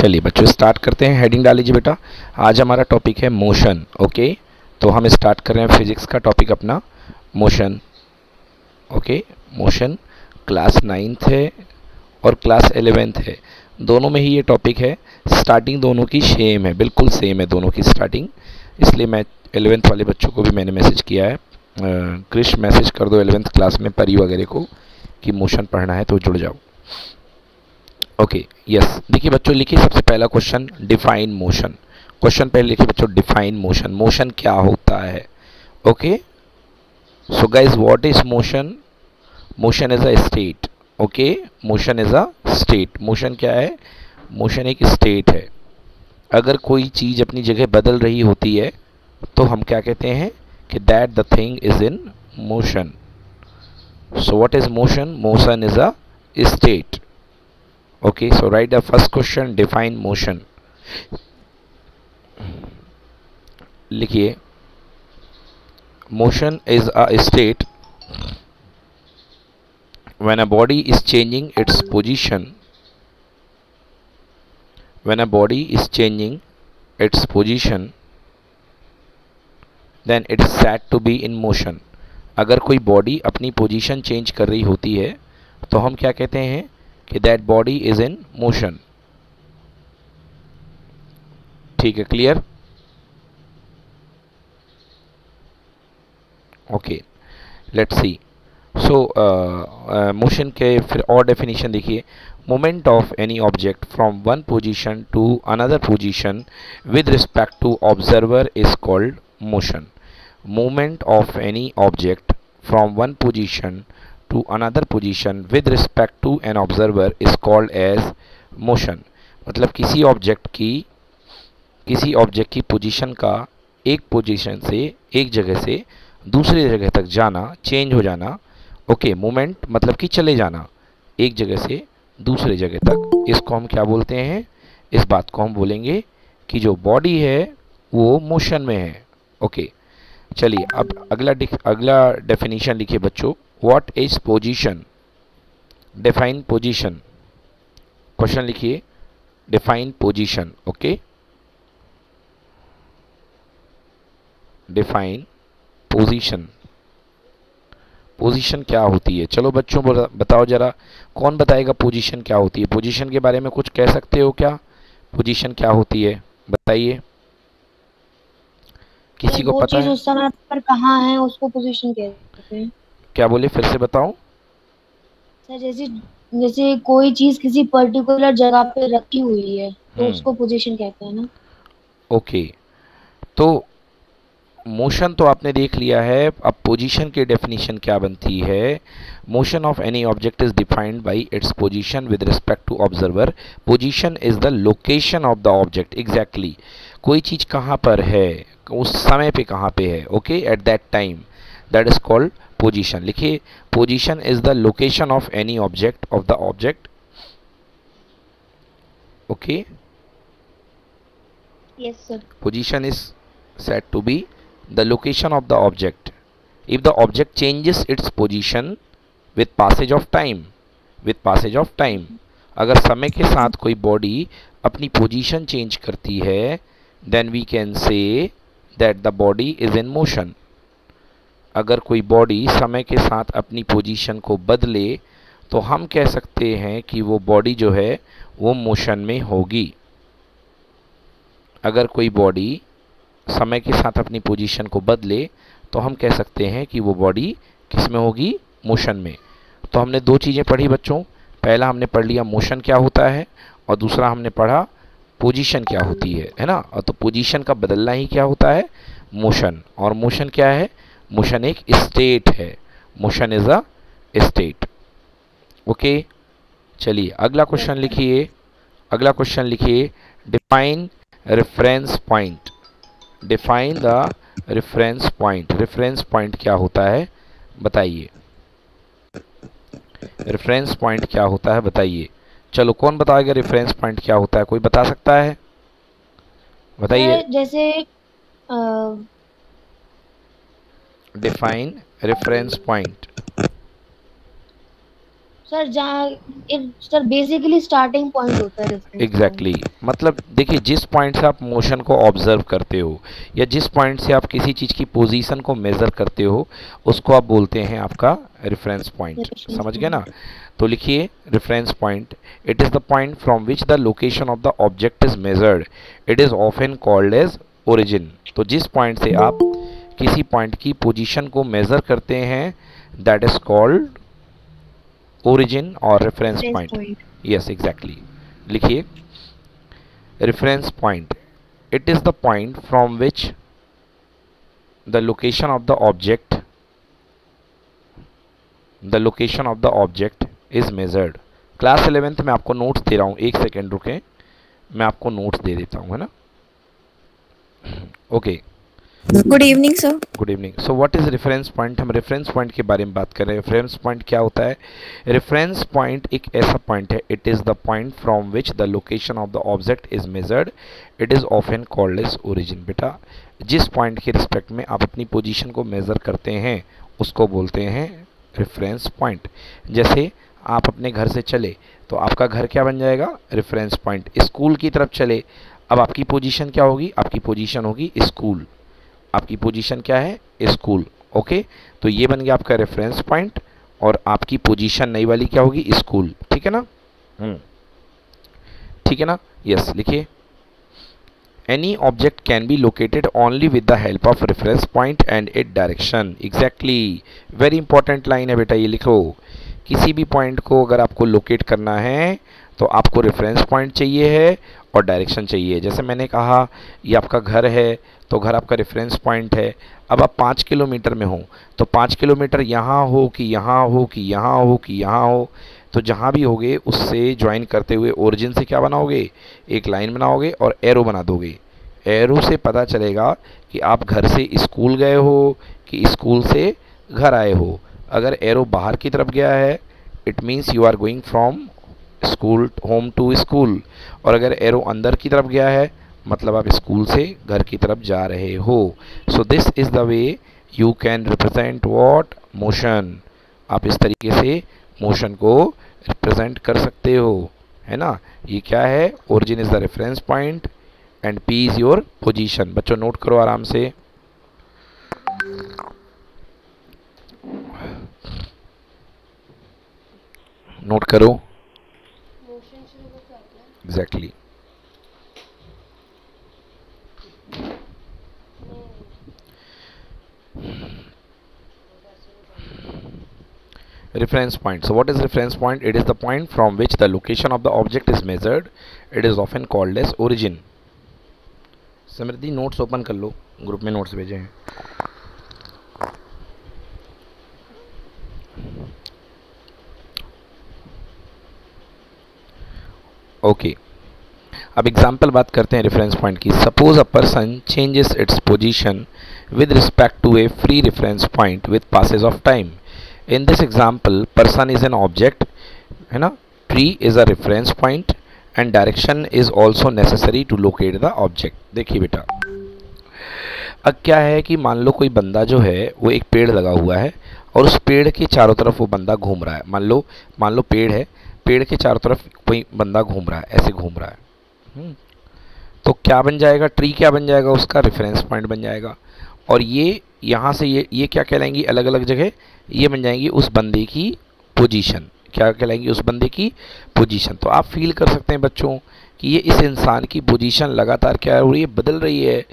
चलिए बच्चों स्टार्ट करते हैं हेडिंग डाल लीजिए बेटा। आज हमारा टॉपिक है मोशन ओके तो हम स्टार्ट कर रहे हैं फिजिक्स का टॉपिक अपना motion okay motion class ninth है और क्लास एलेवेंथ है। दोनों में ही ये टॉपिक है। स्टार्टिंग दोनों की सेम है, बिल्कुल सेम है दोनों की स्टार्टिंग इसलिए मैं एलेवेंथ वाले बच्चों को भी मैंने मैसेज किया है। क्रिश मैसेज कर दो एलेवेंथ क्लास में परी वगैरह को कि मोशन पढ़ना है तो जुड़ जाओ। ओके यस देखिए बच्चों, लिखिए सबसे पहला क्वेश्चन डिफाइन मोशन क्वेश्चन पहले लिखिए बच्चों डिफाइन मोशन मोशन क्या होता है? Okay so guys what is motion motion is a state okay motion is a state motion क्या है? मोशन एक स्टेट है. अगर कोई चीज़ अपनी जगह बदल रही होती है तो हम क्या कहते हैं? कि that the thing is in motion so what is motion motion is a state. Okay so write the first question define motion लिखिए motion is a state when a body is changing its position when a body is changing its position then it is said to be in motion अगर कोई body अपनी position change कर रही होती है तो हम क्या कहते हैं कि that body is in motion ठीक है clear okay let's see so motion के फिर और डेफिनेशन देखिए. Movement of any object from one position to another position with respect to observer is called motion movement of any object from one position to another position with respect to an observer is called as motion. मतलब किसी object की, किसी object की position का एक position से एक जगह से दूसरी जगह तक जाना चेंज हो जाना ओके मोमेंट मतलब कि चले जाना, एक जगह से दूसरे जगह तक। इसको हम क्या बोलते हैं? इस बात को हम बोलेंगे कि जो बॉडी है, वो मोशन में है ओके okay. चलिए, अब अगला अगला डेफिनेशन लिखिए बच्चों। What is position define position question लिखिए. Define position okay define position position क्या होती है? चलो बच्चों बताओ जरा कौन बताएगा पोजीशन क्या होती है? पोजीशन के बारे में कुछ कह सकते हो क्या? पोजीशन क्या होती है? बताइए। किसी को पता है? उस समय पर कहाँ है उसको पोजीशन कहते हैं। क्या बोले? फिर से बताओ। सर जैसे जैसे कोई चीज़ किसी पर्टिकुलर जगह पे रखी हुई है तो उसको पोजीशन कहते हैं ना। ओके तो मोशन तो आपने देख लिया है। अब पोजीशन की डेफिनेशन क्या बनती है? Motion of any object is defined by its position with respect to observer position is the location of the object exactly कोई चीज़ कहाँ पर है? उस समय पे कहाँ पे है? Okay at that time that is called position लिखिए position is the location of any object of the object okay position is said to be the location of the object if the object changes its position with passage of time with passage of time अगर समय के साथ कोई body अपनी position change करती है then we can say that the body is in motion अगर कोई बॉडी समय के साथ अपनी पोजीशन को बदले तो हम कह सकते हैं कि वो बॉडी जो है, वो मोशन में होगी। अगर कोई बॉडी समय के साथ अपनी पोजीशन को बदले तो हम कह सकते हैं कि वो बॉडी किसमें होगी? मोशन में। तो हमने दो चीज़ें पढ़ी बच्चों। पहला हमने पढ़ लिया मोशन क्या होता है, और दूसरा हमने पढ़ा पोजीशन क्या होती है है ना? और तो पोजीशन का बदलना ही क्या होता है? मोशन और मोशन क्या है? मोशन एक स्टेट है। Motion is a state okay चलिए अगला क्वेश्चन लिखिए। अगला क्वेश्चन लिखिए। Define reference point define the reference point reference point क्या होता है? बताइए। रेफरेंस पॉइंट क्या होता है? बताइए। चलो कौन बताएगा रेफरेंस पॉइंट क्या होता है? कोई बता सकता है? बताइए। जैसे डिफाइन रेफरेंस पॉइंट सर जहाँ सर बेसिकली स्टार्टिंग पॉइंट होता है एग्जैक्टली exactly. मतलब देखिए जिस पॉइंट से आप मोशन को ऑब्ज़र्व करते हो या जिस पॉइंट से आप किसी चीज़ की पोजीशन को मेज़र करते हो उसको आप बोलते हैं आपका रेफरेंस पॉइंट समझ गए ना? तो लिखिए reference point it is the point from which the location of the object is measured it is often called as origin तो जिस पॉइंट से आप किसी पॉइंट की पोजीशन को मेज़र करते हैं दैट इज़ कॉल्ड ओरिजिन और रेफरेंस पॉइंट यस एग्जैक्टली लिखिए. Reference point it is the point from which the location of the object the location of the object is measured class eleventh में आपको notes दे रहा हूँ. एक second रुके. मैं आपको नोट्स दे देता हूँ है ना? Okay okay. Good evening sir good evening so what is reference point हम रेफरेंस पॉइंट के बारे में बात कर रहे हैं। रेफरेंस पॉइंट क्या होता है? रेफरेंस पॉइंट एक ऐसा पॉइंट है। It is the point from which the location of the object is measured it is often called as origin बेटा। जिस पॉइंट के रिस्पेक्ट में आप अपनी पोजिशन को मेज़र करते हैं, उसको बोलते हैं रेफरेंस पॉइंट जैसे आप अपने घर से चले तो आपका घर क्या बन जाएगा? रेफरेंस पॉइंट स्कूल की तरफ़ चले। अब आपकी पोजीशन क्या होगी? आपकी पोजीशन होगी स्कूल आपकी पोजीशन क्या है? स्कूल ओके तो ये बन गया आपका रेफरेंस पॉइंट और आपकी पोजीशन नई वाली क्या होगी? स्कूल ठीक है ना? हम्म। ठीक है ना? यस लिखिए। Any object can be located only with the help of reference point and it direction exactly very important line है बेटा ये लिखो। किसी भी पॉइंट को अगर आपको लोकेट करना है तो आपको रेफरेंस पॉइंट चाहिए है और डायरेक्शन चाहिए जैसे मैंने कहा, ये आपका घर है तो घर आपका रेफरेंस पॉइंट है। अब आप पाँच किलोमीटर में हो तो पाँच किलोमीटर यहाँ हो कि यहाँ हो कि यहाँ हो कि यहाँ हो तो जहाँ भी होगे, उससे ज्वाइन करते हुए ओरिजिन से क्या बनाओगे? एक लाइन बनाओगे और एरो बना दोगे। एरो से पता चलेगा कि आप घर से स्कूल गए हो कि स्कूल से घर आए हो। अगर एरो बाहर की तरफ़ गया है it means you are going from school home to school और अगर एरो अंदर की तरफ़ गया है मतलब आप स्कूल से घर की तरफ़ जा रहे हो। So this is the way you can represent what motion आप इस तरीके से मोशन को रिप्रेजेंट कर सकते हो। है ना? ये क्या है? Origin is the reference point and P is your position बच्चों नोट करो आराम से। नोट करो। Exactly. reference point so what is reference point it is the point from which the location of the object is measured it is often called as origin Samriddhi notes open कर लो group में notes भेजे हैं okay अब example बात करते हैं reference point की. Suppose a person changes its position with respect to a free reference point with passage of time in this example person is an object है ना? Tree is a reference point and direction is also necessary to locate the object देखिए बेटा। अब क्या है कि मान लो कोई बंदा जो है, वो एक पेड़ लगा हुआ है और उस पेड़ के चारों तरफ़ वो बंदा घूम रहा है। मान लो मान लो पेड़ है पेड़ के चारों तरफ़ कोई बंदा घूम रहा है, ऐसे घूम रहा है। हम्म। तो क्या बन जाएगा? ट्री क्या बन जाएगा? उसका रेफरेंस पॉइंट बन जाएगा। और ये यहाँ से ये ये क्या कहलाएँगी? अलग अलग जगह ये बन जाएँगी उस बंदे की पोजीशन क्या कहलाएँगी? उस बंदे की पोजीशन तो आप फील कर सकते हैं बच्चों कि ये इस इंसान की पोजीशन लगातार क्या हो? रही है बदल रही है।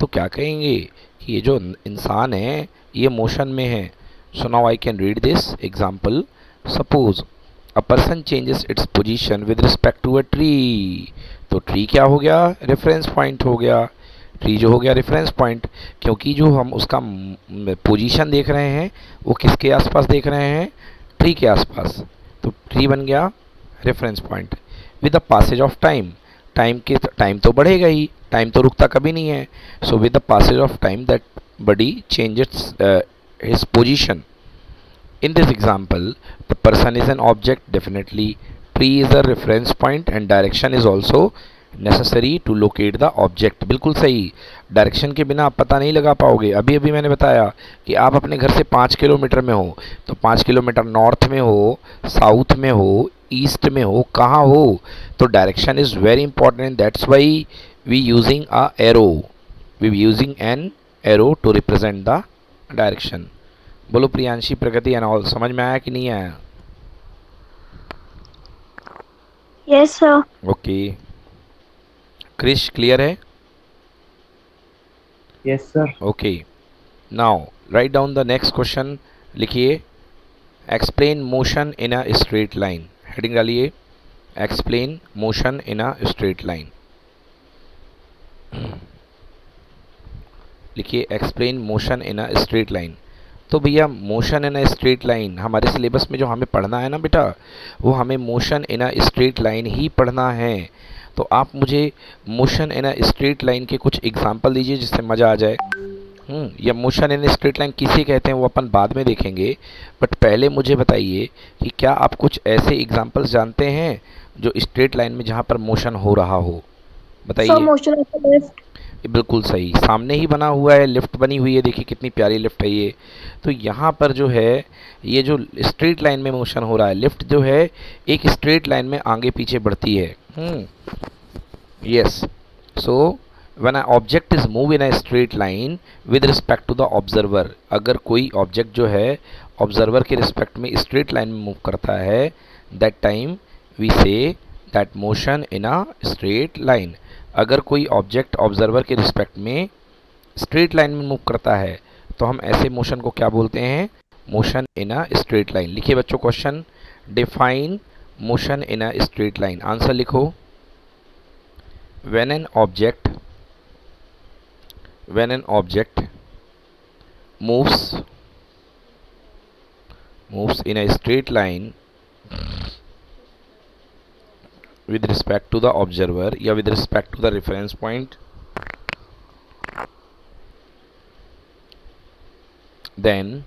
तो क्या कहेंगे कि ये जो इंसान है, ये मोशन में है। So now I can read this example suppose a person changes its position with respect to a tree तो ट्री क्या हो गया? रेफरेंस पॉइंट हो गया। ट्री जो हो गया रेफरेंस पॉइंट क्योंकि जो हम उसका पोजीशन देख रहे हैं, वो किसके आसपास देख रहे हैं? ट्री के आसपास। तो ट्री बन गया reference point with the passage of time time के टाइम तो बढ़ेगा ही। टाइम तो रुकता कभी नहीं है। So with the passage of time that body changes his position in this example, the person is an object, definitely. Tree is a reference point and direction is also necessary to locate the object बिल्कुल सही। Direction के बिना आप पता नहीं लगा पाओगे। अभी अभी मैंने बताया कि आप अपने घर से पाँच किलोमीटर में हो तो पाँच किलोमीटर नॉर्थ में हो साउथ में हो ईस्ट में हो, कहाँ हो तो direction is very important that's why we using a arrow we using an arrow to represent the direction बोलो प्रियांशी प्रगति एंड ऑल समझ में आया कि नहीं आया? Yes sir okay Krish clear है? Yes sir okay now write down the next question लिखिए. Explain motion in a straight line heading डालिए. Explain motion in a straight line लिखिए explain motion in a straight line तो भैया motion in a straight line हमारे syllabus में जो हमें पढ़ना है ना बेटा वो हमें motion in a straight line ही पढ़ना है। तो आप मुझे motion in a straight line के कुछ एग्जांपल दीजिए जिससे मज़ा आ जाए। हम्म, या मोशन इन स्ट्रेट लाइन किसे कहते हैं वो अपन बाद में देखेंगे। बट पहले मुझे बताइए कि क्या आप कुछ ऐसे एग्जाम्पल्स जानते हैं जो स्ट्रेट लाइन में जहाँ पर मोशन हो रहा हो? बताइए। बिल्कुल सही। सामने ही बना हुआ है, लिफ्ट बनी हुई है, देखिए कितनी प्यारी लिफ्ट है ये। तो यहाँ पर जो है, ये जो स्ट्रेट लाइन में मोशन हो रहा है, लिफ्ट जो है, एक स्ट्रेट लाइन में आगे पीछे बढ़ती है। Yes so when an object is move in a straight line with respect to the observer, अगर कोई ऑब्जेक्ट जो है ऑब्जर्वर के रिस्पेक्ट में स्ट्रेट लाइन में मूव करता है that time we say that motion in a straight line अगर कोई ऑब्जेक्ट ऑब्जर्वर के रिस्पेक्ट में स्ट्रेट लाइन में मूव करता है तो हम ऐसे मोशन को क्या बोलते हैं? Motion in a straight line लिखिए बच्चों question define motion in a straight line answer लिखो. When an object, when an object moves moves in a straight line with respect to the observer yeah with respect to the reference point then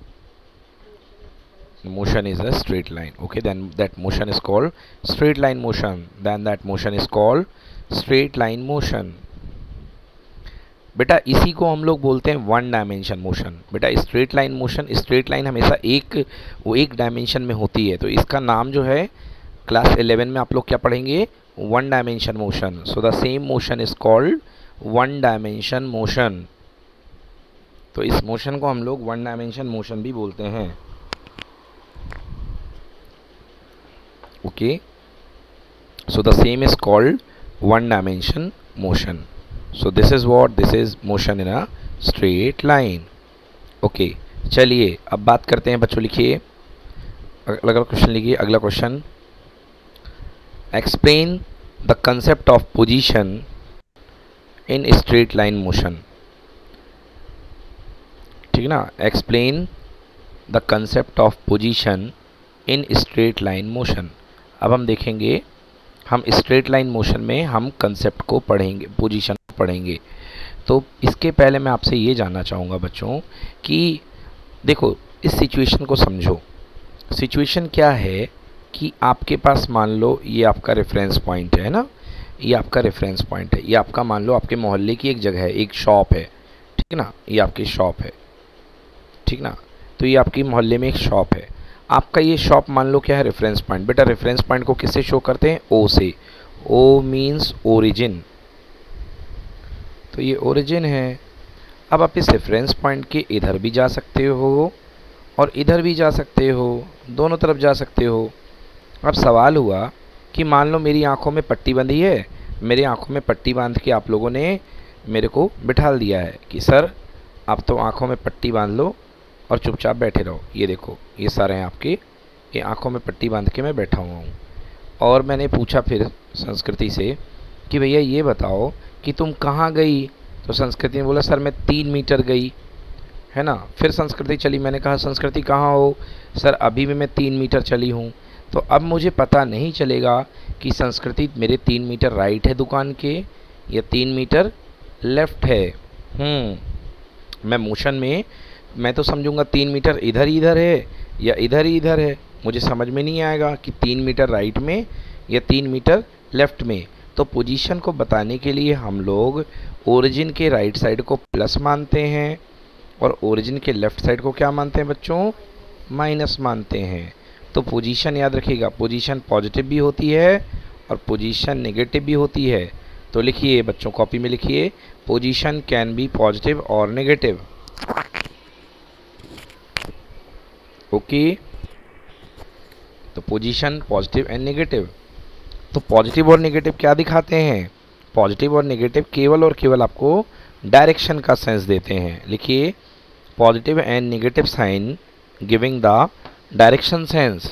motion is a straight line okay then that motion is called straight line motion then that motion is called straight line motion बेटा इसी को हम लोग बोलते हैं one dimension motion बेटा straight line motion straight line हमेशा एक वो एक डायमेंशन में होती है तो इसका नाम जो है क्लास 11 में आप लोग क्या पढ़ेंगे? One dimension motion so the same motion is called one dimension motion तो इस मोशन को हम लोग वन डायमेंशन मोशन भी बोलते हैं। Okay so the same is called one dimension motion so this is what? This is motion in a straight line okay चलिए, अब बात करते हैं, बच्चों, लिखिए। अगला क्वेश्चन लिखिए। अगला question explain the concept of position in straight line motion ठीक ना? Explain the concept of position in straight line motion अब हम देखेंगे, हम स्ट्रेट लाइन मोशन में हम कंसेप्ट को पढ़ेंगे पोजीशन पढ़ेंगे। तो इसके पहले मैं आपसे ये जानना चाहूँगा बच्चों कि देखो, इस सिचुएशन को समझो। सिचुएशन क्या है? कि आपके पास मान लो ये आपका रेफरेंस पॉइंट है ना? ये आपका रेफरेंस पॉइंट है। ये आपका मान लो आपके मोहल्ले की एक जगह है, एक शॉप है, ठीक ना? ये आपकी शॉप है, ठीक ना? तो ये आपकी मोहल्ले में एक शॉप है। आपका ये शॉप मान लो क्या है? रेफरेंस पॉइंट बेटा रेफरेंस पॉइंट को किससे शो करते हैं? ओ से। ओ मीन्स ओरिजिन तो ये ओरिजिन है। अब आप इस रेफरेंस पॉइंट के इधर भी जा सकते हो और इधर भी जा सकते हो। दोनों तरफ़ जा सकते हो। अब सवाल हुआ कि मान लो मेरी आँखों में पट्टी बंधी है, मेरी आँखों में पट्टी बाँध के आप लोगों ने मेरे को बिठाल दिया है कि, सर, आप तो आँखों में पट्टी बाँध लो और चुपचाप बैठे रहो। ये देखो, ये सारे हैं आपके, ये आँखों में पट्टी बाँध के मैं बैठा हुआ हूँ। और मैंने पूछा फिर संस्कृति से कि, भैया, ये बताओ कि तुम कहाँ गई? तो संस्कृति ने बोला, सर, मैं तीन मीटर गई। है ना? फिर संस्कृति चली, मैंने कहा, संस्कृति, कहाँ हो? सर, अभी भी मैं तीन मीटर चली हूँ। तो अब मुझे पता नहीं चलेगा कि संस्कृति मेरे तीन मीटर राइट है दुकान के या तीन मीटर लेफ़्ट है। हम्म, मैं मोशन में मैं तो समझूँगा तीन मीटर इधर इधर है या इधर ही इधर है। मुझे समझ में नहीं आएगा कि तीन मीटर राइट में या तीन मीटर लेफ़्ट में। तो पोजीशन को बताने के लिए हम लोग ओरिजिन के राइट साइड को प्लस मानते हैं और ओरिजिन के लेफ़्ट साइड को क्या मानते हैं बच्चों? माइनस मानते हैं। तो पोजीशन याद रखिएगा पोजीशन पॉजिटिव भी होती है और पोजीशन नेगेटिव भी होती है। तो लिखिए, बच्चों कॉपी में लिखिए पोजीशन कैन बी पॉजिटिव और नेगेटिव ओके तो पोजीशन पॉजिटिव एंड नेगेटिव तो पॉजिटिव और नेगेटिव क्या दिखाते हैं? पॉजिटिव और नेगेटिव केवल और केवल आपको डायरेक्शन का सेंस देते हैं। लिखिए positive and negative sign giving the direction sense,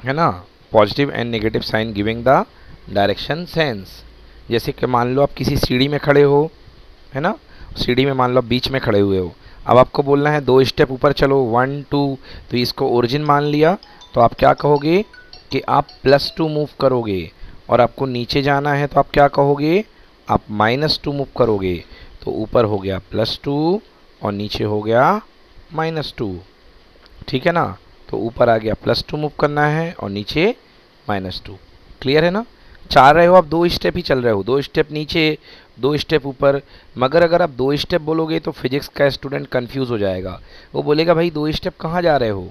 है ना? Positive and negative sign giving the direction sense. जैसे कि मान लो आप किसी सीढ़ी में खड़े हो, है ना? सीढ़ी में मान लो बीच में खड़े हुए हो। अब आपको बोलना है, दो स्टेप ऊपर चलो वन टू तो इसको ओरिजिन मान लिया। तो आप क्या कहोगे कि आप प्लस टू मूव करोगे। और आपको नीचे जाना है तो आप क्या कहोगे? आप माइनस टू मूव करोगे। तो ऊपर हो गया प्लस टू और नीचे हो गया माइनस टू ठीक है ना? तो ऊपर आ गया प्लस टू मूव करना है और नीचे माइनस टू क्लियर है ना? चाह रहे हो, आप दो स्टेप ही चल रहे हो। दो स्टेप नीचे, दो स्टेप ऊपर। मगर अगर आप दो स्टेप बोलोगे तो फिजिक्स का स्टूडेंट कंफ्यूज हो जाएगा। वो बोलेगा, भाई, दो स्टेप कहाँ जा रहे हो?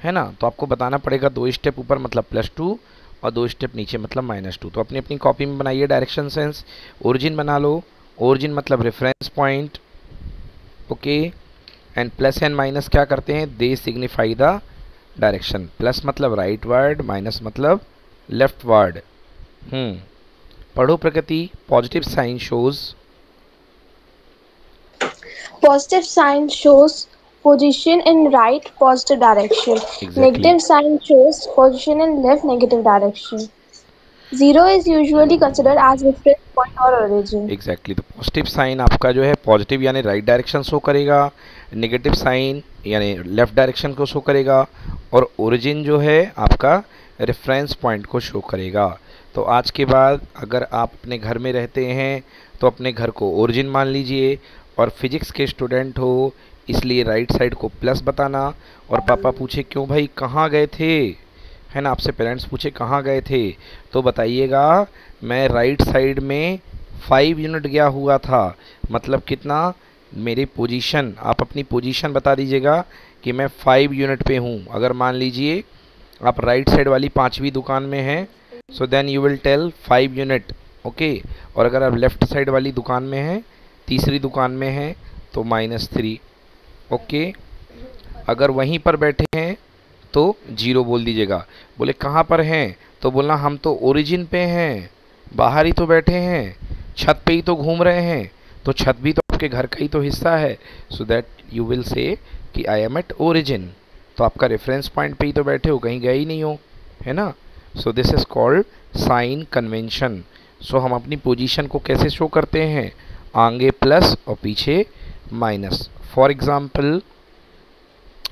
है ना? तो आपको बताना पड़ेगा, दो स्टेप ऊपर मतलब प्लस टू और दो स्टेप नीचे मतलब माइनस टू तो अपनी अपनी कॉपी में बनाइए डायरेक्शन सेंस ओरिजिन बना लो। ओरिजिन मतलब reference point okay and plus and minus क्या करते हैं? They signify the direction plus मतलब राइट वर्ड माइनस मतलब लेफ़्ट वर्ड हम्म पढ़ो Prakriti positive sign shows positive sign shows position in right positive direction negative sign shows position in left negative direction zero is usually considered as reference point और origin exactly तो positive sign आपका जो है positive यानी right direction show करेगा। Negative sign यानी left direction को show करेगा और ओरिजिन जो है आपका रेफरेंस पॉइंट को शो करेगा। तो आज के बाद अगर आप अपने घर में रहते हैं तो अपने घर को ओरिजिन मान लीजिए और फिजिक्स के स्टूडेंट हो, इसलिए राइट साइड को प्लस बताना और पापा पूछे, क्यों भाई, कहाँ गए थे? है ना, आपसे पेरेंट्स पूछे, कहाँ गए थे? तो बताइएगा, मैं राइट साइड में फाइव यूनिट गया हुआ था। मतलब कितना? मेरी पोजीशन आप अपनी पोजीशन बता दीजिएगा कि मैं फाइव यूनिट पे हूँ। अगर मान लीजिए आप राइट साइड वाली पांचवी दुकान में हैं so then you will tell five unit okay और अगर आप लेफ़्ट साइड वाली दुकान में हैं, तीसरी दुकान में हैं तो माइनस थ्री ओके अगर वहीं पर बैठे हैं तो ज़ीरो बोल दीजिएगा। बोले, कहाँ पर हैं? तो बोलना, हम तो ओरिजिन पे हैं, बाहर ही तो बैठे हैं, छत पे ही तो घूम रहे हैं। तो छत भी तो आपके घर का ही तो हिस्सा है। So that you will say कि आई एम एट ओरिजिन तो आपका रेफरेंस पॉइंट पे ही तो बैठे हो, कहीं गए ही नहीं हो, है ना? So this is called sign convention so हम अपनी पोजीशन को कैसे शो करते हैं? आगे प्लस और पीछे minus for example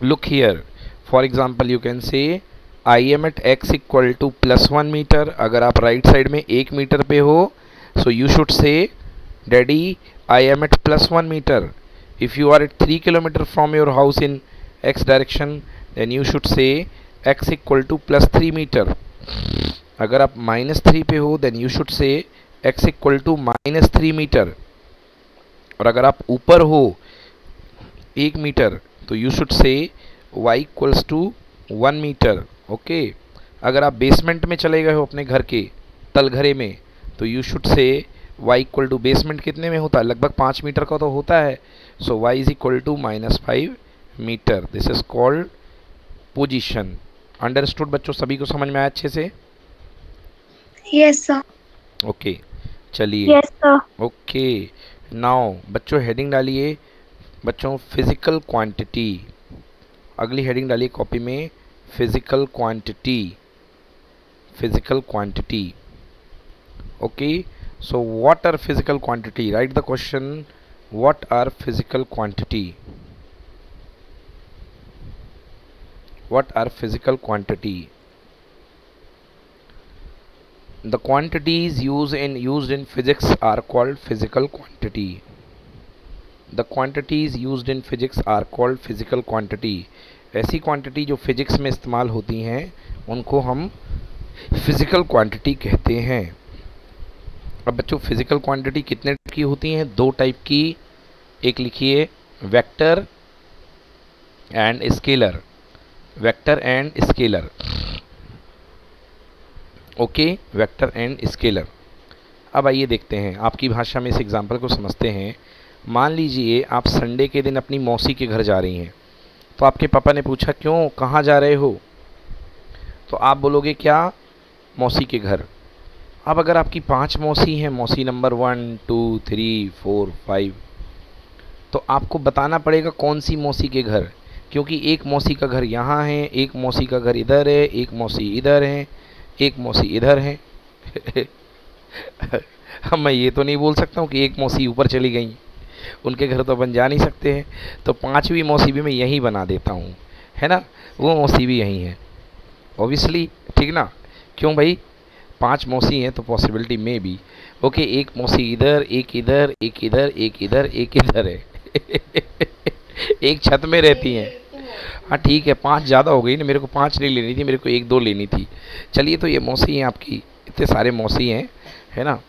look here for example, you can say I am at X equal to plus one meter अगर आप राइट right साइड में एक मीटर पे हो so you should say daddy I am at plus one meter if you are at three kilometer from your house in X direction then you should say X equal to plus three meter अगर आप minus three पे हो then you should say X equal to minus three meter और अगर आप ऊपर हो, एक मीटर तो you should say y equals to one meter okay अगर आप बेसमेंट में चले गए हो अपने घर के, तलघरे में तो you should say y equal to basement कितने में होता है? लगभग पाँच मीटर का तो होता है। So y is equal to minus five meter this is called position understood बच्चों? सभी को समझ में आया अच्छे से? Sir. ओके चलिए। ओके नाउ बच्चों हेडिंग डालिए। बच्चों फ़िज़िकल क्वांटिटी अगली हेडिंग डालिए कॉपी में। Physical quantity physical quantity okay so what are physical quantity write the question what are physical quantity what are physical quantity the quantities used in used in physics are called physical quantity the quantities used in physics are called physical quantity ऐसी quantity जो physics में इस्तेमाल होती हैं उनको हम physical quantity कहते हैं अब बच्चों फ़िज़िकल क्वांटिटी कितने टाइप की होती हैं? दो टाइप की, एक लिखिए vector and scalar vector and scalar okay vector and scalar अब आइए देखते हैं, आपकी भाषा में इस एग्ज़ाम्पल को समझते हैं। मान लीजिए, आप संडे के दिन अपनी मौसी के घर जा रही हैं। तो आपके पापा ने पूछा, क्यों? कहाँ जा रहे हो? तो आप बोलोगे, क्या? मौसी के घर. अब अगर आपकी पाँच मौसी हैं, मौसी number one, two, three, four, five तो आपको बताना पड़ेगा कौन सी मौसी के घर। क्योंकि एक मौसी का घर यहाँ है, एक मौसी का घर इधर है, एक मौसी इधर है, एक मौसी इधर है। मैं ये तो नहीं बोल सकता हूँ कि एक मौसी ऊपर चली गई। उनके घर तो बन जा नहीं सकते हैं। तो पांचवी मौसी भी मैं यहीं बना देता हूँ। है ना? वो मौसी भी यहीं है। ओबियसली ठीक ना? क्यों भाई? पाँच मौसी हैं तो पॉसिबिलिटी मे भी ओके एक मौसी इधर, एक इधर एक इधर एक इधर एक इधर है। एक छत में रहती हैं। हाँ ठीक है, पाँच ज़्यादा हो गई ना, मेरे को पाँच नहीं लेनी थी, मेरे को एक दो लेनी थी। चलिए तो ये मौसी हैं आपकी, इतने सारे मौसी हैं, है ना?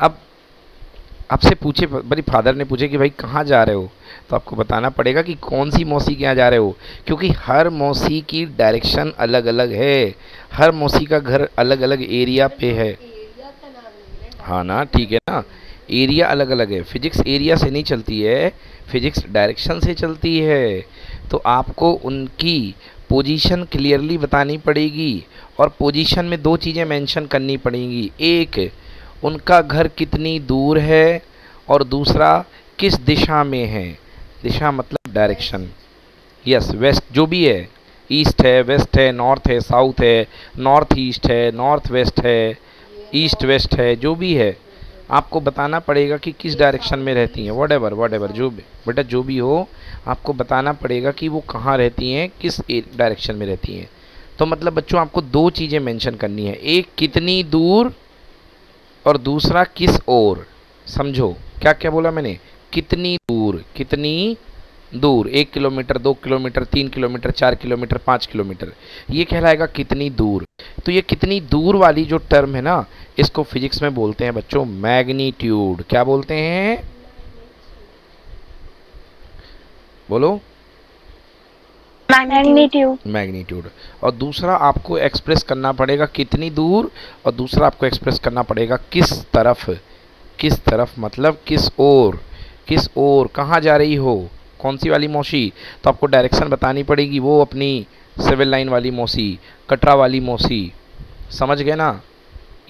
अब आपसे पूछे, बड़ी फादर ने पूछे कि भाई कहाँ जा रहे हो? तो आपको बताना पड़ेगा कि कौन सी मौसी के यहाँ जा रहे हो, क्योंकि हर मौसी की डायरेक्शन अलग अलग है। हर मौसी का घर अलग अलग एरिया पे है। हाँ ना, ठीक है ना? एरिया अलग अलग है। फिजिक्स एरिया से नहीं चलती है फिजिक्स डायरेक्शन से चलती है। तो आपको उनकी पोजीशन क्लियरली बतानी पड़ेगी और पोजीशन में दो चीज़ें मेंशन करनी पड़ेंगी। एक उनका घर कितनी दूर है और दूसरा किस दिशा में है? दिशा मतलब डायरेक्शन यस वेस्ट जो भी है ईस्ट है वेस्ट है नॉर्थ है साउथ है नॉर्थ ईस्ट है नॉर्थ वेस्ट है ईस्ट वेस्ट है, जो भी है, आपको बताना पड़ेगा कि किस डायरेक्शन में रहती हैं वट एवर वट एवर जो भी, बेटा, जो भी हो, आपको बताना पड़ेगा कि वो कहाँ रहती हैं, किस डायरेक्शन में रहती हैं। तो मतलब बच्चों, आपको दो चीज़ें मेंशन करनी है, एक कितनी दूर और दूसरा किस ओर? समझो। क्या क्या बोला मैंने? कितनी दूर? कितनी दूर? एक किलोमीटर, दो किलोमीटर, तीन किलोमीटर, चार किलोमीटर, पाँच किलोमीटर। ये कहलाएगा कितनी दूर। तो ये कितनी दूर वाली जो टर्म है ना, इसको फिजिक्स में बोलते हैं बच्चों मैग्नीट्यूड क्या बोलते हैं? बोलो। मैग्नीट्यूड मैग्नीट्यूड और दूसरा आपको एक्सप्रेस करना पड़ेगा कितनी दूर और दूसरा आपको एक्सप्रेस करना पड़ेगा किस तरफ़। किस तरफ़ मतलब किस ओर। किस ओर। कहाँ जा रही हो? कौन सी वाली मौसी? तो आपको डायरेक्शन बतानी पड़ेगी वो अपनी सिविल लाइन वाली मौसी, कटरा वाली मौसी। समझ गए ना?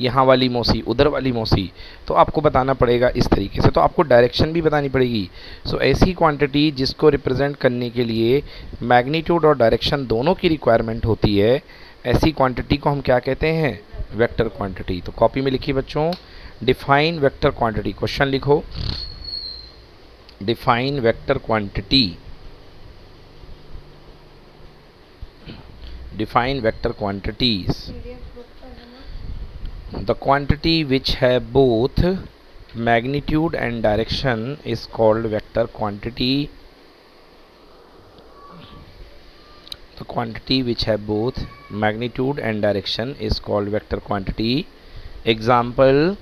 यहाँ वाली मौसी उधर वाली मौसी तो आपको बताना पड़ेगा इस तरीके से। तो आपको डायरेक्शन भी बतानी पड़ेगी। सो so, ऐसी क्वांटिटी जिसको रिप्रेजेंट करने के लिए मैग्नीट्यूड और डायरेक्शन दोनों की रिक्वायरमेंट होती है ऐसी क्वांटिटी को हम क्या कहते हैं? वेक्टर क्वांटिटी तो कॉपी में लिखिए बच्चों डिफाइन वेक्टर क्वांटिटी क्वेश्चन लिखो। Define vector quantity define vector quantities the quantity which have both magnitude and direction is called vector quantity the quantity which have both magnitude and direction is called vector quantity example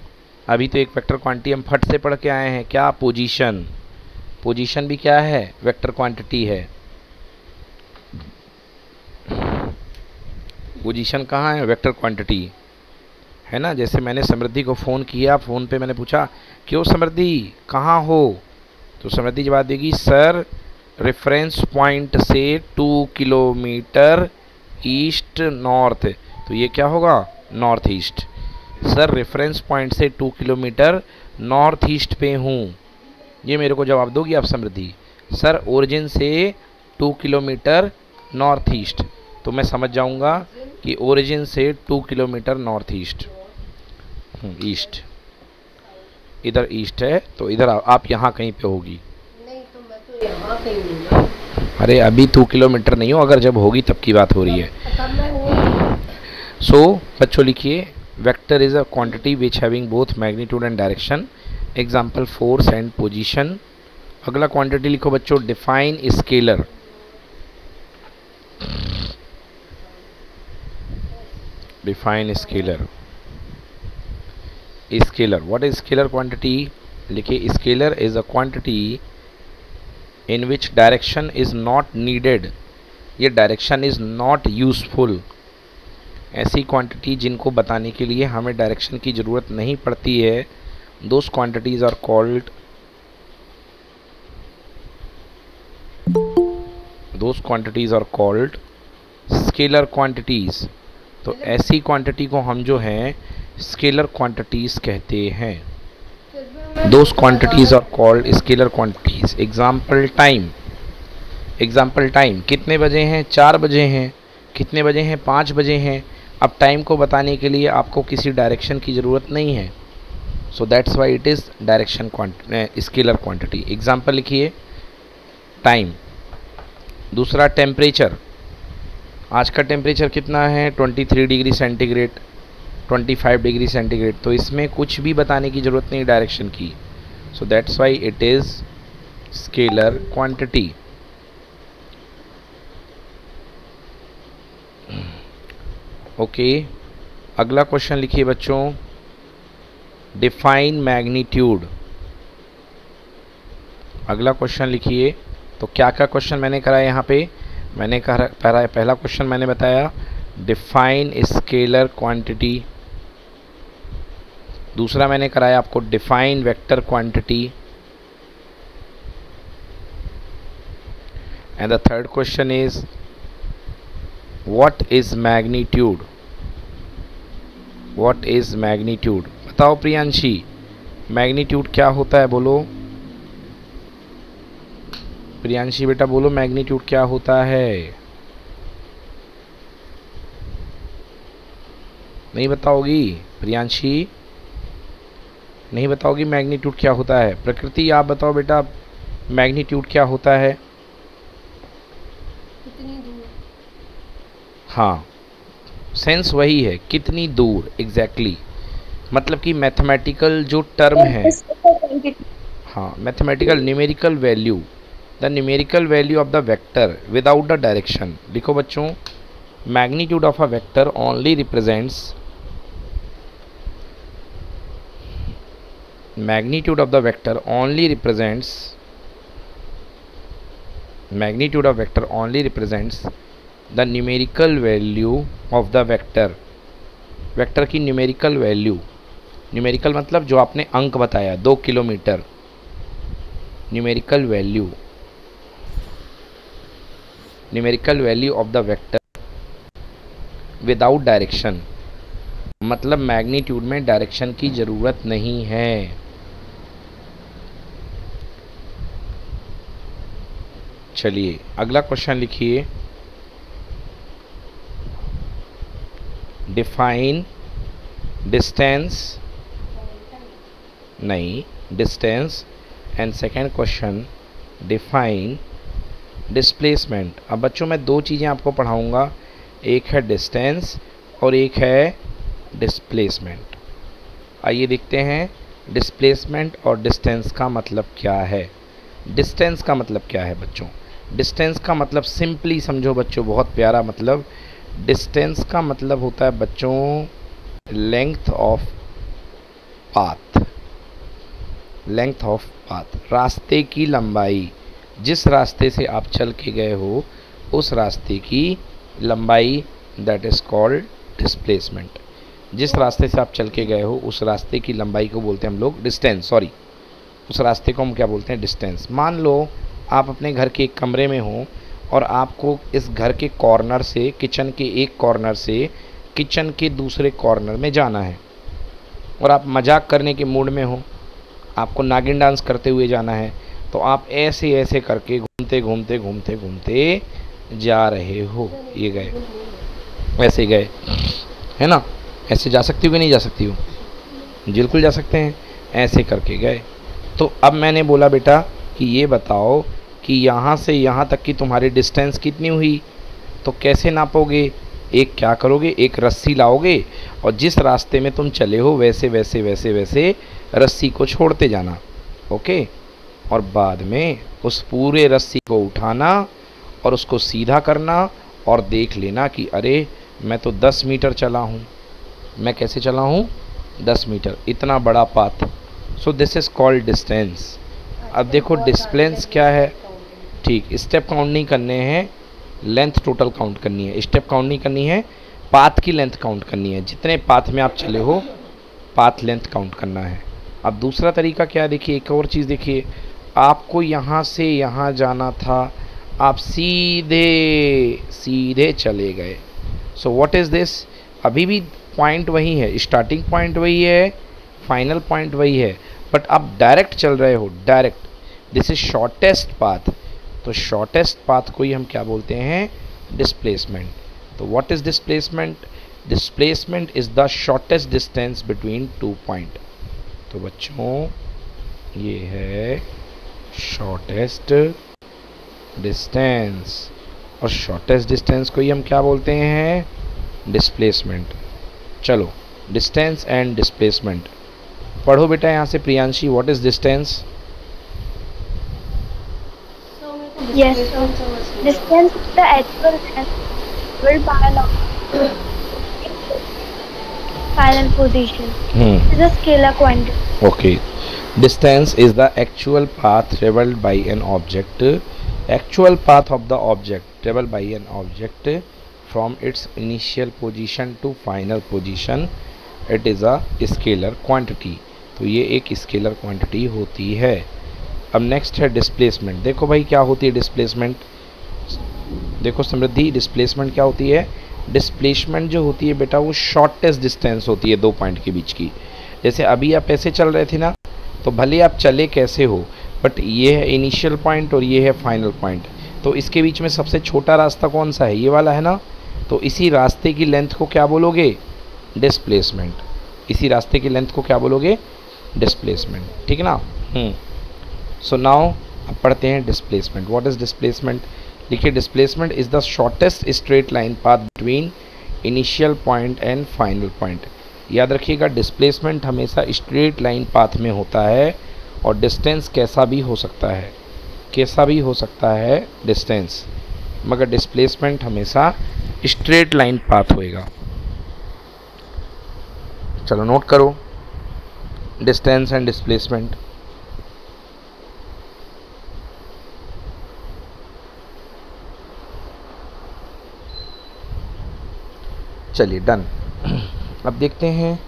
अभी तो एक vector quantity हम फट से पढ़ के आए हैं क्या पोजीशन पोजीशन भी क्या है वेक्टर क्वांटिटी है पोजीशन कहाँ है वेक्टर क्वांटिटी है ना? जैसे मैंने समृद्धि को फ़ोन किया, फ़ोन पे मैंने पूछा, क्यों समृद्धि? कहाँ हो? तो समृद्धि जवाब देगी, सर रेफरेंस पॉइंट से टू किलोमीटर ईस्ट नॉर्थ तो ये क्या होगा? North east sir reference point से टू किलोमीटर नॉर्थ ईस्ट पे हूँ. ये मेरे को जवाब दोगी आप समृद्धि। सर ओरिजिन से टू किलोमीटर नॉर्थ ईस्ट तो मैं समझ जाऊँगा कि ओरिजिन से two kilometer north east east. इधर ईस्ट है तो इधर आप यहाँ कहीं पे होगी। नहीं तो मैं तो यहाँ कहीं अरे अभी टू किलोमीटर नहीं हो अगर जब होगी तब की बात हो रही है। सो बच्चों लिखिए vector is a quantity which having both magnitude and direction example force and position अगला क्वांटिटी लिखो बच्चों define scalar define scalar scalar. What is scalar quantity लिखिए scalar is a quantity in which direction is not needed ये direction is not useful ऐसी quantity जिनको बताने के लिए हमें डायरेक्शन की ज़रूरत नहीं पड़ती है those quantities are called those quantities are called scalar quantities तो ऐसी क्वांटिटी को हम जो हैं स्केलर क्वांटिटीज़ कहते हैं। Those quantities are called scalar quantities example time example time कितने बजे हैं? चार बजे हैं। कितने बजे हैं? पाँच बजे हैं। अब टाइम को बताने के लिए आपको किसी डायरेक्शन की ज़रूरत नहीं है। So that's why it is direction scalar quantity example लिखिए। टाइम दूसरा टेम्परेचर आज का टेम्परेचर कितना है? 23 डिग्री सेंटीग्रेड 25 डिग्री सेंटीग्रेड तो इसमें कुछ भी बताने की ज़रूरत नहीं डायरेक्शन की। So that's why it is scalar quantity okay अगला क्वेश्चन लिखिए बच्चों। डिफाइन मैग्नीट्यूड अगला क्वेश्चन लिखिए। तो क्या क्या क्वेश्चन मैंने करा यहाँ पे? मैंने कहा पहला पहला क्वेश्चन मैंने बताया। डिफाइन स्केलर क्वांटिटी दूसरा मैंने कराया आपको define vector quantity. And the third question is what is magnitude? What is magnitude? बताओ प्रियांशी मैग्नीट्यूड क्या होता है बोलो? प्रियांशी बेटा बोलो मैग्नीट्यूड क्या होता है? नहीं बताओगी प्रियांशी? नहीं बताओगी मैग्नीट्यूड क्या होता है। प्रकृति आप बताओ बेटा मैग्नीट्यूड क्या होता है? हाँ सेंस वही है कितनी दूर एग्जैक्टली exactly. मतलब कि मैथमेटिकल जो टर्म है। हाँ mathematical numerical value the numerical value of the vector without the direction लिखो बच्चों magnitude of a vector only represents magnitude of the vector only represents, magnitude of vector only represents the numerical value of the vector vector की numerical value numerical मतलब जो आपने अंक बताया, दो kilometer. Numerical value numerical value of the vector without direction मतलब magnitude में direction की ज़रूरत नहीं है. चलिए, अगला क्वेश्चन लिखिए। डिफाइन डिस्टेंस नहीं distance and second question define displacement अब बच्चों, मैं दो चीज़ें आपको पढ़ाऊँगा। एक है डिस्टेंस और एक है डिस्प्लेसमेंट आइए देखते हैं डिस्प्लेसमेंट और डिस्टेंस का मतलब क्या है? डिस्टेंस का मतलब क्या है बच्चों? डिस्टेंस का मतलब सिंपली समझो बच्चों, बहुत प्यारा मतलब। डिस्टेंस का मतलब होता है बच्चों length of path length of path रास्ते की लंबाई। जिस रास्ते से आप चल के गए हो, उस रास्ते की लंबाई दैट इज़ कॉल्ड डिस्प्लेसमेंट जिस रास्ते से आप चल के गए हो, उस रास्ते की लंबाई को बोलते हैं हम लोग डिस्टेंस सॉरी उस रास्ते को हम क्या बोलते हैं? डिस्टेंस मान लो आप अपने घर के एक कमरे में हो और आपको इस घर के कॉर्नर से किचन के एक कॉर्नर से किचन के दूसरे कॉर्नर में जाना है। और आप मज़ाक करने के मूड में हो, आपको नागिन डांस करते हुए जाना है तो आप ऐसे ऐसे करके घूमते घूमते घूमते घूमते जा रहे हो। ये गए। ऐसे गए। है ना? ऐसे जा सकती हो कि नहीं जा सकती हो? बिल्कुल जा सकते हैं। ऐसे करके गए। तो अब मैंने बोला, बेटा, कि ये बताओ कि यहाँ से यहाँ तक की तुम्हारी डिस्टेंस कितनी हुई? तो कैसे नापोगे? एक क्या करोगे? एक रस्सी लाओगे? और जिस रास्ते में तुम चले हो वैसे वैसे वैसे वैसे रस्सी को छोड़ते जाना ओके? और बाद में उस पूरे रस्सी को उठाना और उसको सीधा करना और देख लेना कि अरे मैं तो 10 मीटर चला हूँ। मैं कैसे चला हूँ? दस मीटर इतना बड़ा path. So this is called distance अब देखो डिस्प्लेंस क्या है। ठीक स्टेप काउंट नहीं करने हैं लेंथ टोटल काउंट करनी है। स्टेप काउंट नहीं करनी है पाथ की लेंथ काउंट करनी है। जितने पाथ में आप चले हो पाथ लेंथ काउंट करना है। अब दूसरा तरीका क्या है? देखिए, एक और चीज़ देखिए। आपको यहाँ से यहाँ जाना था, आप सीधे सीधे चले गए। सो व्हाट इज़ दिस अभी भी पॉइंट वही है। स्टार्टिंग पॉइंट वही है फाइनल पॉइंट वही है। बट आप डायरेक्ट चल रहे हो direct this is shortest path तो शॉर्टेस्ट पाथ को ही हम क्या बोलते हैं? डिस्प्लेसमेंट तो what is displacement displacement is the shortest distance between two point तो बच्चों, ये है शॉर्टेस्ट डिस्टेंस और शॉर्टेस्ट डिस्टेंस को ही हम क्या बोलते हैं? डिस्प्लेसमेंट चलो डिस्टेंस एंड डिस्प्लेसमेंट पढ़ो बेटा यहाँ से Priyanshi what is distance So, मेरे को Yes, Distance is the actual length traveled by final position. Hmm It is a scalar quantity. okay distance is the actual path traveled by an object actual path of the object traveled by an object from its initial position to final position it is a scalar quantity तो ये एक scalar quantity होती है अब next है displacement देखो भाई क्या होती है डिस्प्लेसमेंट देखो समृद्धि डिस्प्लेसमेंट क्या होती है? डिस्प्लेसमेंट जो होती है बेटा वो शॉर्टेस्ट डिस्टेंस होती है दो पॉइंट के बीच की। जैसे अभी आप ऐसे चल रहे थे ना तो भले आप चले कैसे हो बट ये है इनिशियल पॉइंट और ये है फाइनल पॉइंट तो इसके बीच में सबसे छोटा रास्ता कौन सा है? ये वाला है ना? तो इसी रास्ते की लेंथ को क्या बोलोगे? डिस्प्लेसमेंट इसी रास्ते की लेंथ को क्या बोलोगे? डिस्प्लेसमेंट ठीक है ना? सो नाउ अब पढ़ते हैं डिस्प्लेसमेंट व्हाट इज़ डिस्प्लेसमेंट लिखिए displacement is the shortest straight line path between initial point and final point याद रखिएगा डिस्प्लेसमेंट हमेशा स्ट्रेट लाइन पाथ में होता है और डिस्टेंस कैसा भी हो सकता है, कैसा भी हो सकता है डिस्टेंस मगर डिस्प्लेसमेंट हमेशा स्ट्रेट लाइन पाथ होएगा. चलो नोट करो. डिस्टेंस एंड डिस्प्लेसमेंट चलिए डन अब देखते हैं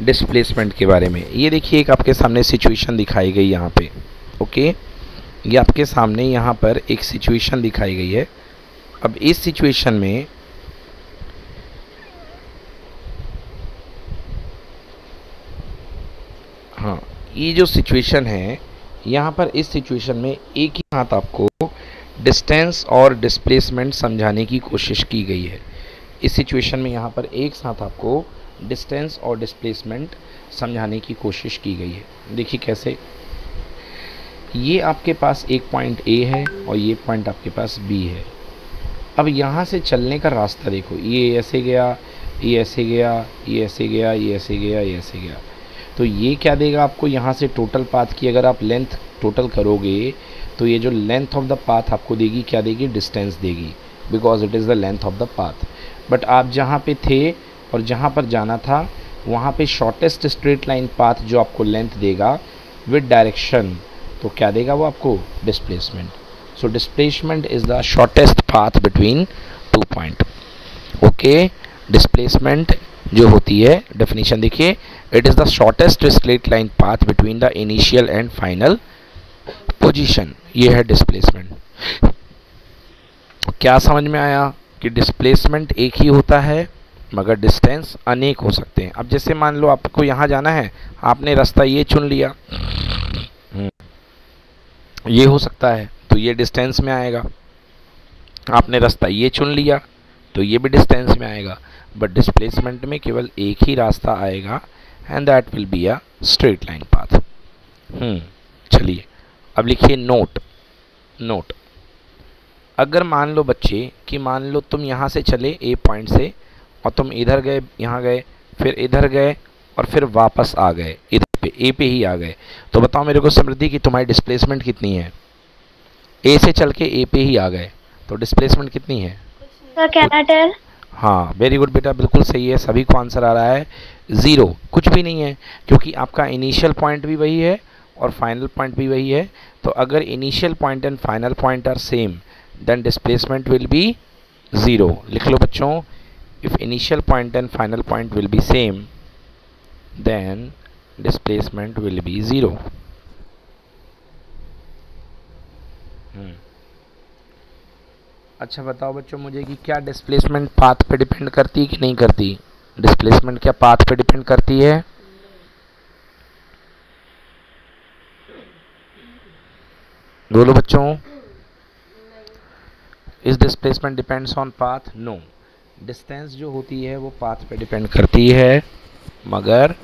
डिस्प्लेसमेंट के बारे में। ये देखिए, एक आपके सामने सिचुएशन दिखाई गई यहाँ पे ओके ये आपके सामने यहाँ पर एक सिचुएशन दिखाई गई है। अब इस सिचुएशन में हाँ ये जो सिचुएशन है, यहाँ पर इस सिचुएशन में एक ही हाथ आपको डिस्टेंस और डिस्प्लेसमेंट समझाने की कोशिश की गई है। इस सिचुएशन में यहाँ पर एक साथ आपको डिस्टेंस और डिस्प्लेसमेंट समझाने की कोशिश की गई है। देखिए कैसे। ये आपके पास एक पॉइंट ए है और ये पॉइंट आपके पास बी है। अब यहाँ से चलने का रास्ता देखो। ये ऐसे गया, ये ऐसे गया, ये ऐसे गया, ये ऐसे गया, ये ऐसे गया। तो ये क्या देगा आपको? यहाँ से टोटल पाथ की अगर आप लेंथ टोटल करोगे तो ये जो लेंथ ऑफ़ द पाथ आपको देगी, क्या देगी? डिस्टेंस देगी। Because it is the length of the path but आप जहाँ पे थे और जहाँ पर जाना था, वहाँ पे शॉर्टेस्ट स्ट्रेट लाइन पाथ जो आपको लेंथ देगा विद डायरेक्शन तो क्या देगा वो आपको? Displacement so displacement is the shortest path between two point okay displacement जो होती है डेफिनेशन देखिए it is the shortest straight line path between the initial and final position ये है डिस्प्लेसमेंट क्या समझ में आया? कि डिस्प्लेसमेंट एक ही होता है, मगर डिस्टेंस अनेक हो सकते हैं। अब जैसे मान लो आपको यहाँ जाना है, आपने रास्ता ये चुन लिया, ये हो सकता है तो ये डिस्टेंस में आएगा। आपने रास्ता ये चुन लिया तो ये भी डिस्टेंस में आएगा बट डिस्प्लेसमेंट में केवल एक ही रास्ता आएगा and that will be a straight line path चलिए, अब लिखिए नोट नोट अगर मान लो बच्चे कि मान लो तुम यहाँ से चले ए पॉइंट से और तुम इधर गए यहाँ गए फिर इधर गए और फिर वापस आ गए इधर पे ए पे ही आ गए। तो बताओ मेरे को समृद्धि कि तुम्हारी डिस्प्लेसमेंट कितनी है? ए से चल के ए पे ही आ गए तो डिस्प्लेसमेंट कितनी है? हाँ वेरी गुड बेटा बिल्कुल सही है सभी को आंसर आ रहा है। ज़ीरो कुछ भी नहीं है क्योंकि आपका इनिशियल पॉइंट भी वही है और फाइनल पॉइंट भी वही है। तो अगर initial point and final point are same then displacement will be zero लिख लो बच्चों if initial point and final point will be same then displacement will be zero अच्छा बताओ बच्चों मुझे कि क्या डिस्प्लेसमेंट पाथ पे डिपेंड करती है कि नहीं करती? डिस्प्लेसमेंट क्या पाथ पे डिपेंड करती है? बोलो बच्चों। इस displacement depends on path no distance जो होती है, वो पाथ पे डिपेंड करती है, मगर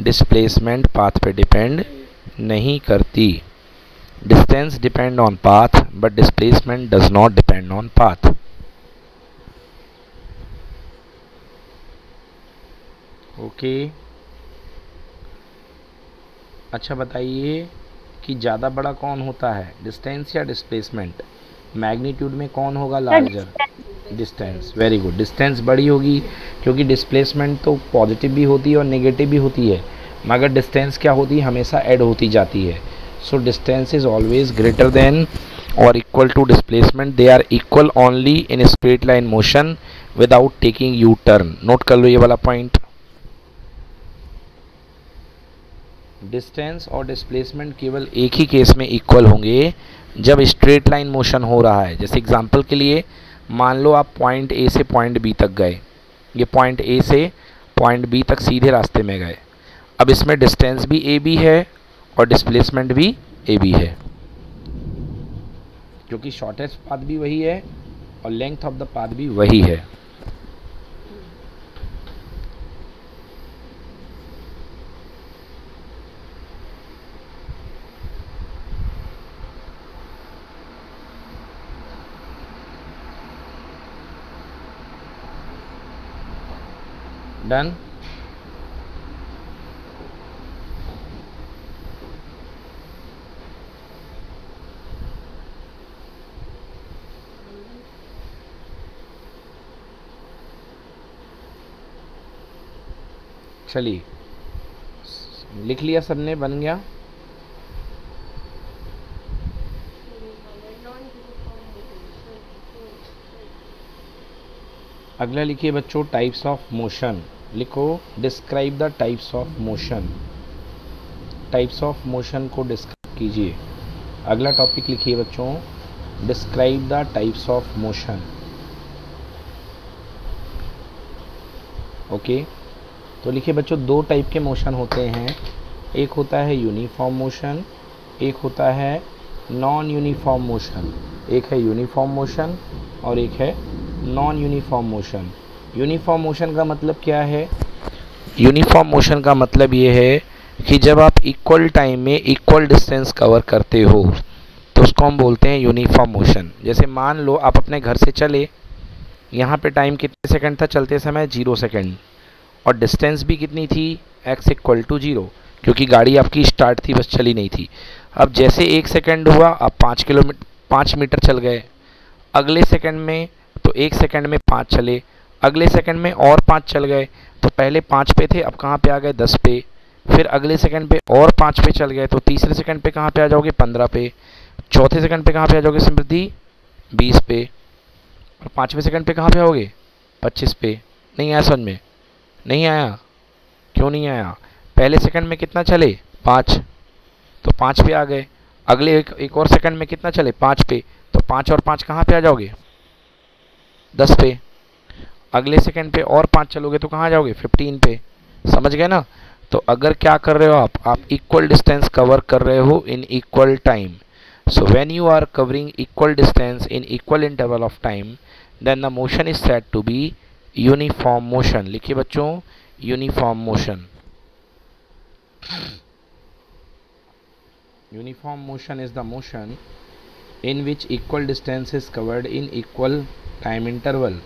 डिस्प्लेसमेंट पाथ पे डिपेंड नहीं करती। Distance depend on path but displacement does not depend on path. Okay अच्छा बताइए कि ज़्यादा बड़ा कौन होता है? डिस्टेंस या डिस्प्लेसमेंट मैग्नीट्यूड में कौन होगा larger distance very good distance बड़ी होगी क्योंकि डिस्प्लेसमेंट तो पॉजिटिव भी होती है और नेगेटिव भी होती है। मगर डिस्टेंस क्या होती है? हमेशा ऐड होती जाती है। So distance is always greater than और equal to displacement they are equal only in a line motion without taking U turn note कर लो ये वाला पॉइंट डिस्टेंस और डिस्प्लेसमेंट केवल एक ही केस में इक्वल होंगे। जब स्ट्रेट लाइन मोशन हो रहा है, जैसे एग्जांपल के लिए, मान लो आप पॉइंट ए से पॉइंट बी तक गए। ये पॉइंट ए से पॉइंट बी तक सीधे रास्ते में गए। अब इसमें डिस्टेंस भी ए बी है और डिस्प्लेसमेंट भी ए बी है। क्योंकि शॉर्टेस्ट पाथ भी वही है और लेंथ ऑफ़ द पाथ भी वही है। डन चलिए। लिख लिया सबने बन गया। अगला लिखिए बच्चों टाइप्स ऑफ़ मोशन लिखो describe the types of motion types of motion को डिस्क्राइब कीजिए। अगला टॉपिक लिखिए बच्चों। Describe the types of motion okay तो लिखिए बच्चों, दो टाइप के मोशन होते हैं। एक होता है यूनिफॉर्म मोशन एक होता है नॉन यूनिफॉर्म मोशन एक है यूनिफॉर्म मोशन और एक है non uniform motion uniform motion का मतलब क्या है? यूनिफॉर्म मोशन का मतलब ये है कि जब आप इक्वल टाइम में इक्वल डिस्टेंस कवर करते हो तो उसको हम बोलते हैं यूनिफॉर्म मोशन जैसे मान लो आप अपने घर से चले, यहाँ पे टाइम कितने सेकंड था? चलते समय ज़ीरो सेकंड और डिस्टेंस भी कितनी थी? एक्स इक्वल टू ज़ीरो क्योंकि गाड़ी आपकी स्टार्ट थी, बस चली नहीं थी. अब जैसे एक सेकंड हुआ, आप पाँच किलोमीटर पाँच मीटर चल गए. अगले सेकंड में तो एक सेकंड में पाँच चले. अगले सेकंड में और पाँच चल गए। तो पहले पाँच पे थे अब कहाँ पे आ गए? दस पे। फिर अगले सेकंड पे और पाँच पे चल गए। तो तीसरे सेकंड पे कहाँ पे आ जाओगे? पंद्रह पे। चौथे सेकंड पे कहाँ पे आ जाओगे समृद्धि? बीस पे। और पाँचवें सेकंड पे कहाँ पे आओगे? पच्चीस पे। नहीं आया समझ में? नहीं आया? क्यों नहीं आया? पहले सेकंड में कितना चले? पाँच। तो पाँच पे आ गए। अगले एक, एक और सेकंड में कितना चले? पाँच पे। तो पाँच और पाँच कहाँ पे आ जाओगे? दस पे। अगले सेकंड पे और पाँच चलोगे तो कहाँ जाओगे? फिफ्टीन पे। समझ गए ना? तो अगर क्या कर रहे हो आप? आप इक्वल डिस्टेंस कवर कर रहे हो in equal time so when you are covering equal distance in equal interval of time, then the motion is said to be uniform motion लिखिए बच्चों uniform motion uniform motion is the motion in which equal distance is covered in equal time interval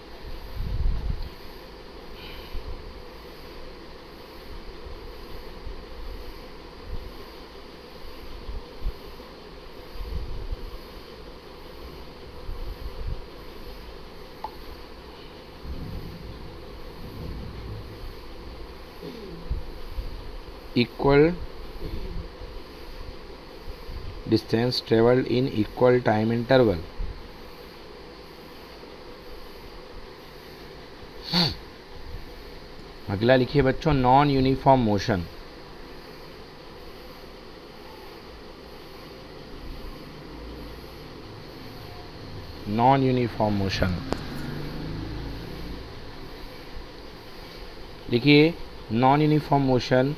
equal distance traveled in equal time interval. अगला लिखिए बच्चों non uniform motion non uniform motion लिखिए non uniform motion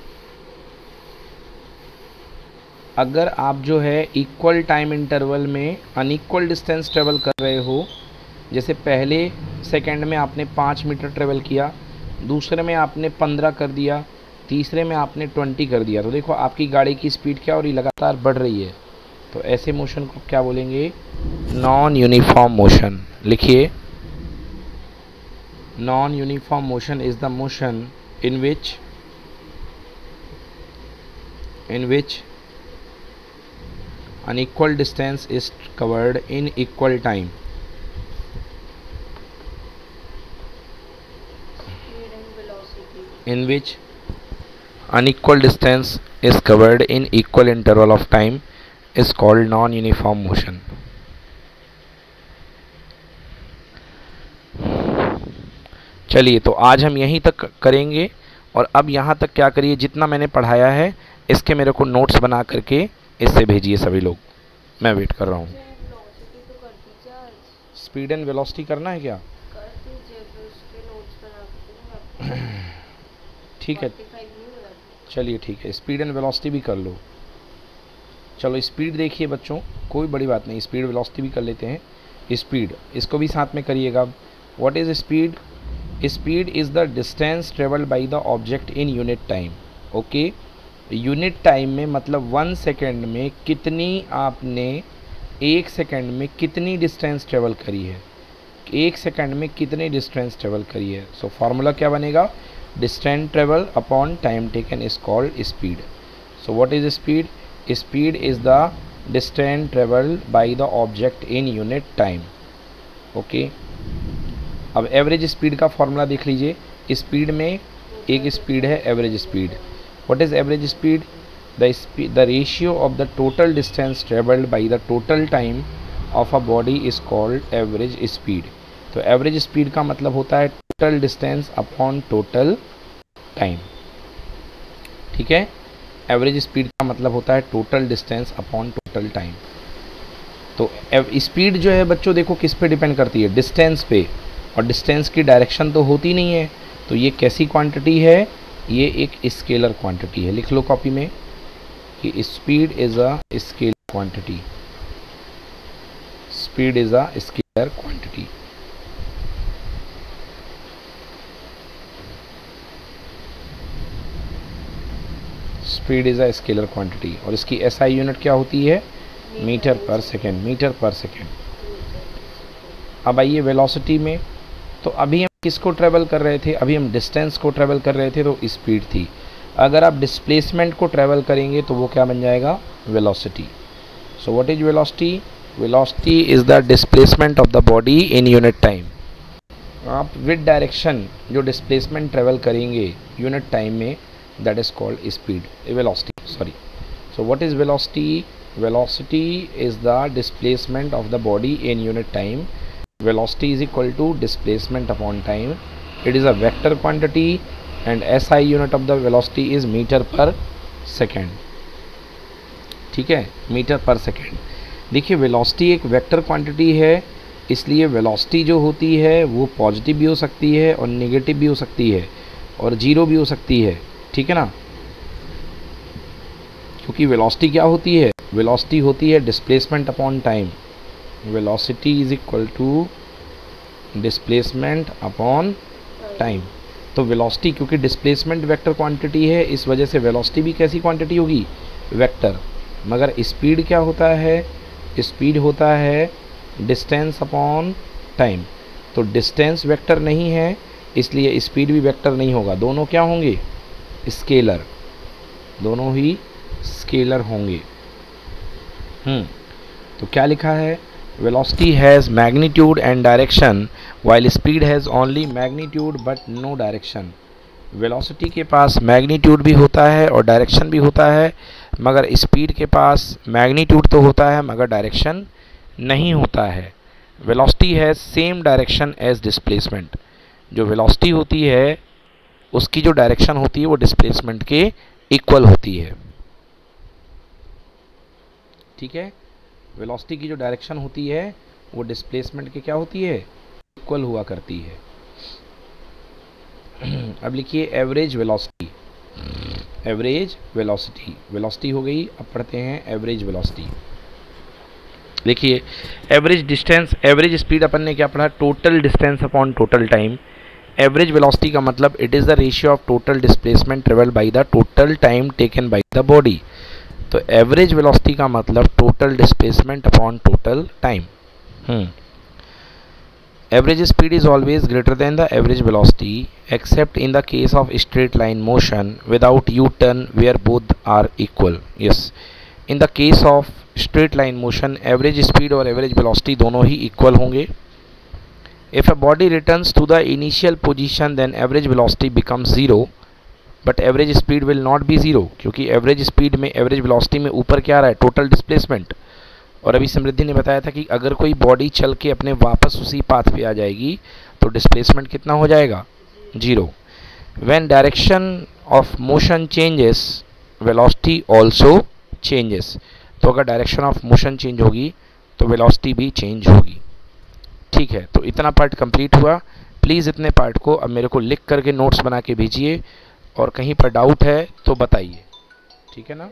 अगर आप जो है equal time interval में unequal distance travel कर रहे हो, जैसे पहले सेकंड में आपने पाँच मीटर ट्रेवल किया, दूसरे में आपने पंद्रह कर दिया, तीसरे में आपने ट्वेंटी कर दिया तो देखो आपकी गाड़ी की स्पीड क्या और ये लगातार बढ़ रही है। तो ऐसे मोशन को क्या बोलेंगे? नॉन यूनिफॉर्म मोशन लिखिए। Non uniform motion is the motion in which in which unequal distance is covered in equal time in which unequal distance is covered in equal interval of time is called non-uniform motion चलिए तो आज हम यहीं तक करेंगे और अब यहाँ तक क्या करिए जितना मैंने पढ़ाया है इसके मेरे को नोट्स बना करके इससे भेजिए सभी लोग। मैं वेट कर रहा हूँ। स्पीड एंड वेलोसिटी करना है क्या? ठीक है। 45 नहीं लगा दिए। चलिए ठीक है। स्पीड एंड वेलोसिटी भी कर लो। चलो स्पीड देखिए बच्चों, कोई बड़ी बात नहीं। स्पीड वेलोसिटी भी कर लेते हैं। स्पीड इसको भी साथ में करिएगा। What is speed speed is the distance travelled by the object in unit time okay unit time में मतलब वन सेकेंड में कितनी आपने एक सेकेंड में कितनी डिस्टेंस ट्रेवल करी है? एक सेकेंड में कितनी डिस्टेंस ट्रेवल करी है? सो so, फार्मूला क्या बनेगा? Distance travel upon time taken is called speed so what is speed speed is the distance traveled by the object in unit time. Okay? अब एवरेज स्पीड का formula देख लीजिए। Speed में एक speed है average speed what is average speed the the ratio of the total distance travelled by the total time of a body is called average speed तो average speed का मतलब होता है total distance upon total time ठीक है? Average speed का मतलब होता है total distance upon total time तो स्पीड जो है बच्चों देखो किस पे डिपेंड करती है? डिस्टेंस पे. और डिस्टेंस की डायरेक्शन तो होती नहीं है. तो ये कैसी क्वांटिटी है? ये एक स्केलर क्वांटिटी है। लिख लो कॉपी में कि speed is a scalar quantity speed is a scalar quantity speed is a scalar quantity और इसकी एसआई यूनिट क्या होती है? Meter per second metre per second अब आइए वेलोसिटी में। तो अभी किसको ट्रेवल कर रहे थे? अभी हम डिस्टेंस को ट्रेवल कर रहे थे तो स्पीड थी। अगर आप डिस्प्लेसमेंट को ट्रेवल करेंगे तो वो क्या बन जाएगा? Velocity so what is velocity velocity is the displacement of the body in unit time आप विद डायरेक्शन जो डिस्प्लेसमेंट ट्रेवल करेंगे यूनिट टाइम में that is called a velocity. Sorry. So, what is velocity? Velocity is the displacement of the body in unit time velocity is equal to displacement upon time. It is a vector quantity and SI unit of the velocity is meter per second. ठीक है? Meter per second देखिए velocity एक vector quantity है, इसलिए velocity जो होती है, वो पॉजिटिव भी हो सकती है और नेगेटिव भी हो सकती है और ज़ीरो भी हो सकती है। ठीक है ना? क्योंकि वेलोसिटी क्या होती है? वेलोसिटी होती है displacement upon time velocity is equal to displacement upon time तो वेलोसिटी क्योंकि डिस्प्लेसमेंट वेक्टर क्वांटिटी है इस वजह से वेलोसिटी भी कैसी क्वांटिटी होगी? वेक्टर मगर स्पीड क्या होता है? स्पीड होता है डिस्टेंस अपॉन टाइम तो डिस्टेंस वेक्टर नहीं है इसलिए स्पीड भी वेक्टर नहीं होगा। दोनों क्या होंगे? स्केलर दोनों ही स्केलर होंगे। हम्म तो क्या लिखा है? Velocity has magnitude and direction while speed has only magnitude but no direction velocity के पास मैग्नीट्यूड भी होता है और डायरेक्शन भी होता है, मगर स्पीड के पास मैग्नीट्यूड तो होता है, मगर डायरेक्शन नहीं होता है। वेलोसिटी है सेम डायरेक्शन एज डिस्प्लेसमेंट जो वेलोसिटी होती है, उसकी जो डायरेक्शन होती है, वो डिस्प्लेसमेंट के इक्वल होती है। ठीक है? वेलोसिटी की जो डायरेक्शन होती है, वो डिस्प्लेसमेंट के क्या होती है? इक्वल हुआ करती है। अब लिखिए average velocity. Average velocity. Velocity हो गई, अब पढ़ते हैं एवरेज वेलोसिटी। देखिए एवरेज डिस्टेंस, एवरेज स्पीड अपन ने क्या पढ़ा? Total distance upon total time. Average velocity का मतलब it is the ratio of total displacement travel by the total time taken by the body. तो एवरेज वेलोसिटी का मतलब total displacement upon total time average speed is always greater than the average velocity except in the case of straight line motion without U turn where both are equal yes in the case of straight line motion average speed और average velocity दोनों ही equal होंगे. If a body returns to the initial position then average velocity become zero but average speed will not be zero क्योंकि average speed में average velocity में ऊपर क्या आ रहा है? Total displacement. और अभी समृद्धि ने बताया था कि अगर कोई बॉडी चल के अपने वापस उसी पाथ पे आ जाएगी तो डिस्प्लेसमेंट कितना हो जाएगा? Zero when direction of motion changes velocity also changes तो अगर डायरेक्शन ऑफ़ मोशन चेंज होगी तो वेलोसिटी भी चेंज होगी. ठीक है? तो इतना पार्ट कंप्लीट हुआ. प्लीज़ इतने पार्ट को अब मेरे को लिख करके नोट्स बना के भेजिए. और कहीं पर डाउट है तो बताइए। ठीक है ना?